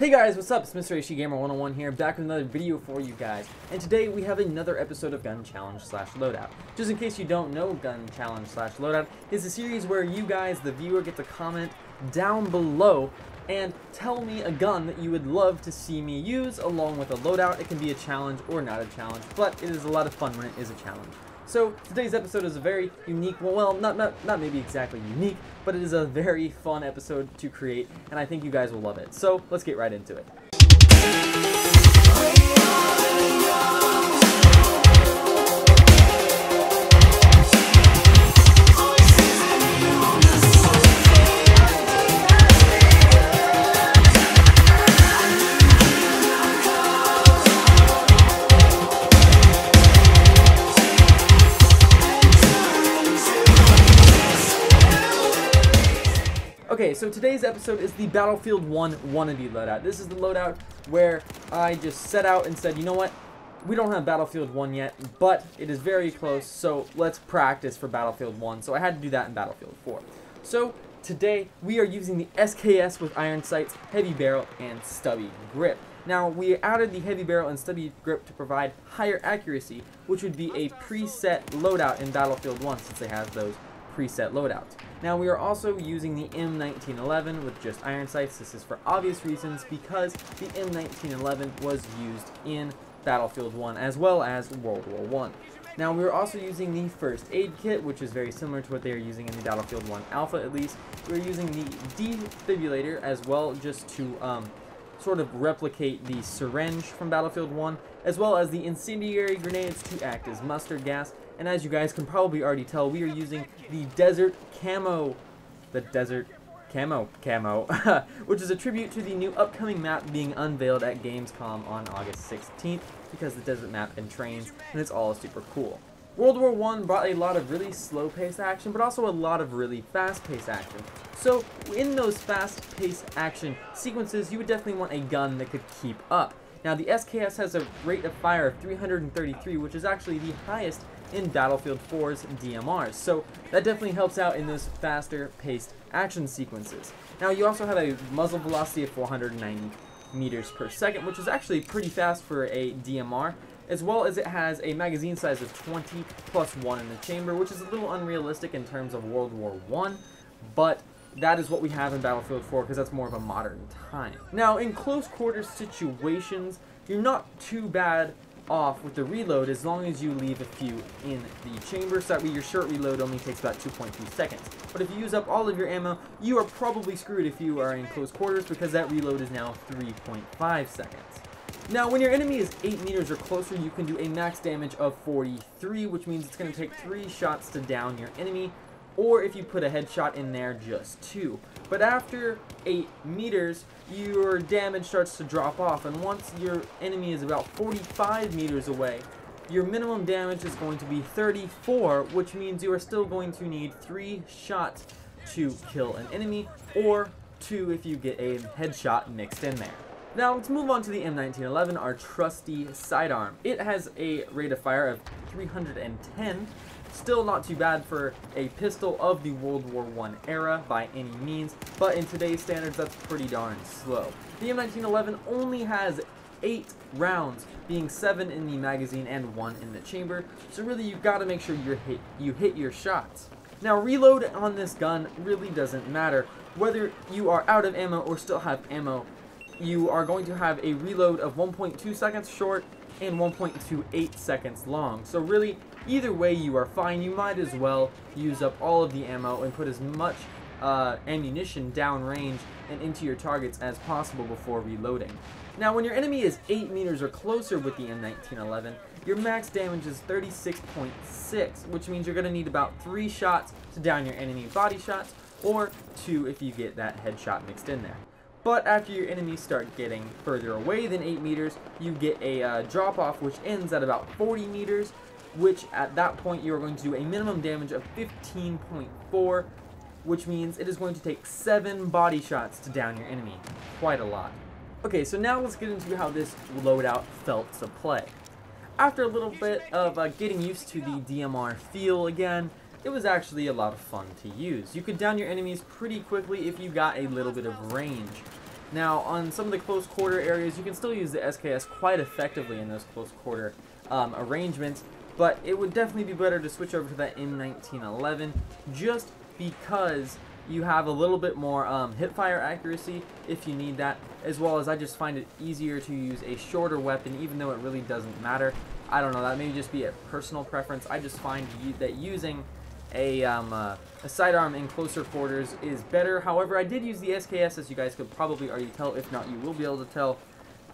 Hey guys, what's up? It's Mr. HD Gamer 101 here, back with another video for you guys. And today we have another episode of Gun Challenge slash Loadout. Just in case you don't know, Gun Challenge slash Loadout is a series where you guys, the viewer, get to comment down below and tell me a gun that you would love to see me use along with a loadout. It can be a challenge or not a challenge, but it is a lot of fun when it is a challenge. So today's episode is a very unique, well, not, not, not maybe exactly unique, but it is a very fun episode to create, and I think you guys will love it. So let's get right into it. Okay, so today's episode is the Battlefield 1 wannabe loadout. This is the loadout where I just set out and said, you know what, we don't have Battlefield 1 yet, but it is very close, so let's practice for Battlefield 1. So I had to do that in Battlefield 4. So today, we are using the SKS with iron sights, heavy barrel, and stubby grip. Now, we added the heavy barrel and stubby grip to provide higher accuracy, which would be a preset loadout in Battlefield 1 since they have those preset loadout. Now we are also using the M1911 with just iron sights. This is for obvious reasons because the M1911 was used in Battlefield 1 as well as World War 1. Now we're also using the first aid kit, which is very similar to what they are using in the Battlefield 1 Alpha at least. We're using the defibrillator as well just to um, sort of replicate the syringe from Battlefield 1, as well as the incendiary grenades to act as mustard gas, and as you guys can probably already tell, we are using the Desert Camo, the Desert Camo Camo, which is a tribute to the new upcoming map being unveiled at Gamescom on August 16th, because the desert map entrains, and it's all super cool. World War One brought a lot of really slow-paced action, but also a lot of really fast-paced action. So, in those fast-paced action sequences, you would definitely want a gun that could keep up. Now, the SKS has a rate of fire of 333, which is actually the highest in Battlefield 4's DMRs. So that definitely helps out in those faster paced action sequences. Now you also have a muzzle velocity of 490 meters per second, which is actually pretty fast for a DMR, as well as it has a magazine size of 20 plus 1 in the chamber, which is a little unrealistic in terms of World War 1, but that is what we have in Battlefield 4 because that's more of a modern time. Now, in close quarters situations, you're not too bad off with the reload as long as you leave a few in the chamber so that way your short reload only takes about 2.2 seconds. But if you use up all of your ammo, you are probably screwed if you are in close quarters because that reload is now 3.5 seconds. Now, when your enemy is 8 meters or closer, you can do a max damage of 43, which means it's going to take 3 shots to down your enemy, or if you put a headshot in there, just 2. But after 8 meters, your damage starts to drop off, and once your enemy is about 45 meters away, your minimum damage is going to be 34, which means you are still going to need 3 shots to kill an enemy, or 2 if you get a headshot mixed in there. Now let's move on to the M1911, our trusty sidearm. It has a rate of fire of 310, Still not too bad for a pistol of the World War I era by any means, but in today's standards that's pretty darn slow. The M1911 only has 8 rounds, being 7 in the magazine and 1 in the chamber, so really you've got to make sure you hit, you hit your shots. Now reload on this gun really doesn't matter. Whether you are out of ammo or still have ammo, you are going to have a reload of 1.2 seconds short and 1.28 seconds long. So really, either way you are fine. You might as well use up all of the ammo and put as much uh, ammunition downrange and into your targets as possible before reloading. Now, when your enemy is 8 meters or closer with the M1911, your max damage is 36.6, which means you're going to need about 3 shots to down your enemy body shots, or 2 if you get that headshot mixed in there. But after your enemies start getting further away than 8 meters, you get a uh, drop-off which ends at about 40 meters, which at that point you are going to do a minimum damage of 15.4, which means it is going to take 7 body shots to down your enemy. Quite a lot. Okay, so now let's get into how this loadout felt to play. After a little bit of uh, getting used to the DMR feel again, it was actually a lot of fun to use. You could down your enemies pretty quickly if you got a little bit of range. Now, on some of the close quarter areas, you can still use the SKS quite effectively in those close quarter um, arrangements, but it would definitely be better to switch over to that M1911 just because you have a little bit more um, hipfire accuracy if you need that, as well as I just find it easier to use a shorter weapon even though it really doesn't matter. I don't know, that may just be a personal preference. I just find that using a, um, uh, a sidearm in closer quarters is better. However, I did use the SKS, as you guys could probably already tell. If not, you will be able to tell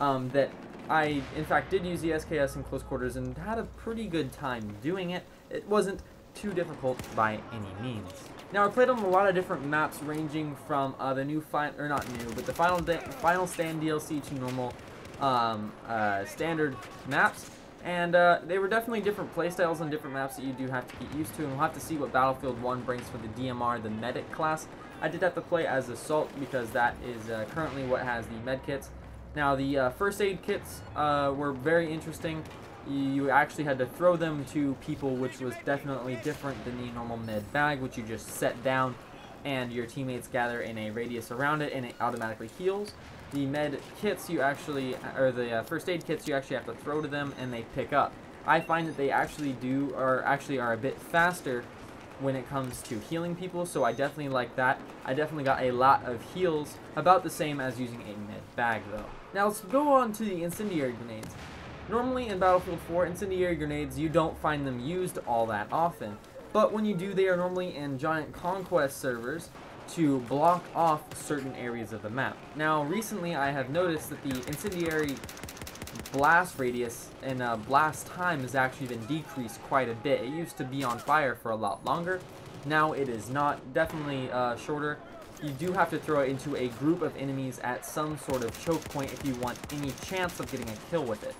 um, that I, in fact, did use the SKS in close quarters and had a pretty good time doing it. It wasn't too difficult by any means. Now, I played on a lot of different maps, ranging from uh, the new, final, or not new, but the Final, Final Stand DLC to normal um, uh, standard maps. And uh, they were definitely different playstyles on different maps that you do have to get used to, and we'll have to see what Battlefield 1 brings for the DMR, the Medic class. I did have to play as Assault because that is uh, currently what has the med kits. Now, the uh, first aid kits uh, were very interesting. You actually had to throw them to people, which was definitely different than the normal med bag, which you just set down and your teammates gather in a radius around it and it automatically heals. The med kits you actually, or the uh, first aid kits you actually have to throw to them and they pick up. I find that they actually do, or actually are a bit faster when it comes to healing people, so I definitely like that. I definitely got a lot of heals, about the same as using a med bag though. Now let's go on to the incendiary grenades. Normally in Battlefield 4, incendiary grenades, you don't find them used all that often. But when you do, they are normally in giant conquest servers, to block off certain areas of the map. Now, recently I have noticed that the incendiary blast radius and uh, blast time has actually been decreased quite a bit. It used to be on fire for a lot longer. Now it is not. Definitely uh, shorter. You do have to throw it into a group of enemies at some sort of choke point if you want any chance of getting a kill with it.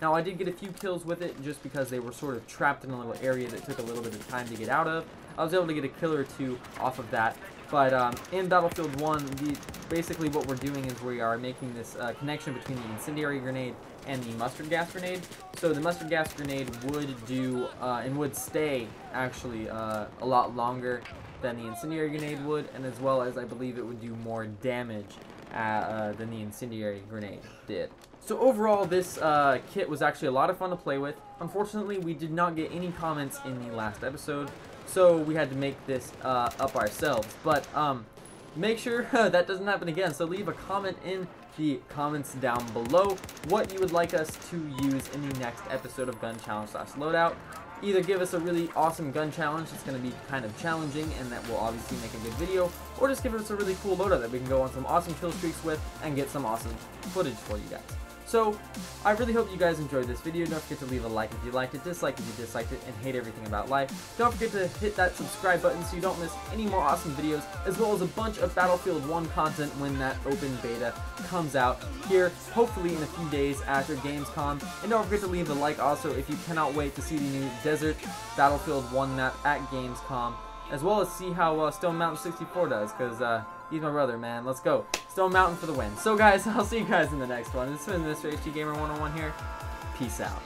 Now, I did get a few kills with it just because they were sort of trapped in a little area that took a little bit of time to get out of. I was able to get a kill or two off of that, but um, in Battlefield 1, the, basically what we're doing is we are making this uh, connection between the incendiary grenade and the mustard gas grenade. So the mustard gas grenade would do, uh, and would stay, actually, uh, a lot longer than the incendiary grenade would, and as well as I believe it would do more damage uh, uh, than the incendiary grenade did. So overall, this uh, kit was actually a lot of fun to play with. Unfortunately, we did not get any comments in the last episode, so we had to make this uh, up ourselves. But um, make sure that doesn't happen again. So leave a comment in the comments down below what you would like us to use in the next episode of Gun Challenge slash Loadout. Either give us a really awesome gun challenge that's going to be kind of challenging and that will obviously make a good video, or just give us a really cool loadout that we can go on some awesome kill streaks with and get some awesome footage for you guys. So, I really hope you guys enjoyed this video. Don't forget to leave a like if you liked it, dislike if you disliked it, and hate everything about life. Don't forget to hit that subscribe button so you don't miss any more awesome videos, as well as a bunch of Battlefield 1 content when that open beta comes out here, hopefully in a few days after Gamescom. And don't forget to leave a like also if you cannot wait to see the new Desert Battlefield 1 map at Gamescom, as well as see how uh, Stone Mountain 64 does, because uh, He's my brother, man. Let's go. Stone Mountain for the win. So, guys, I'll see you guys in the next one. This has been Mr. HD Gamer 101 here. Peace out.